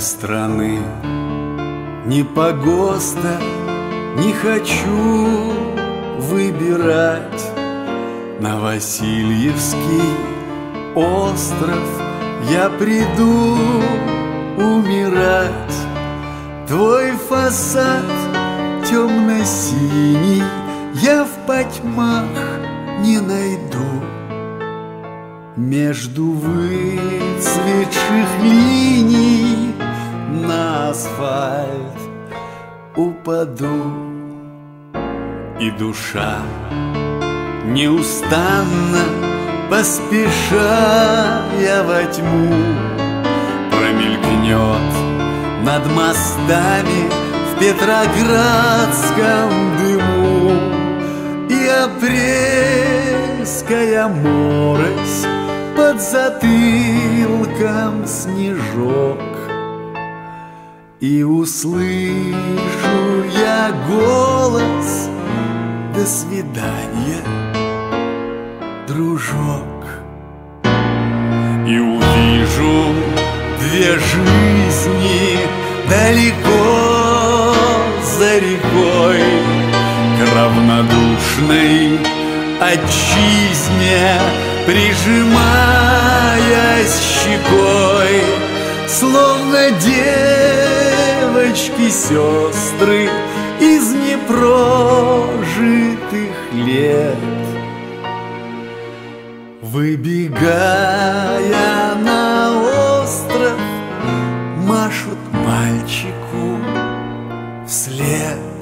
страны Ни погоста не хочу выбирать. На Васильевский остров я приду умирать. Твой фасад темно-синий Я в потьмах не найду. Между выцветших линий Асфальт упаду. И душа неустанно Поспешая во тьму Промелькнет над мостами В Петроградском дыму. И апрельская морось Под затылком снежок И услышу я голос До свидания, дружок И увижу две жизни далеко за рекой К равнодушной отчизне Прижимаясь щекой Словно девочки-сестры Из непрожитых лет. Выбегая на остров Машут мальчику вслед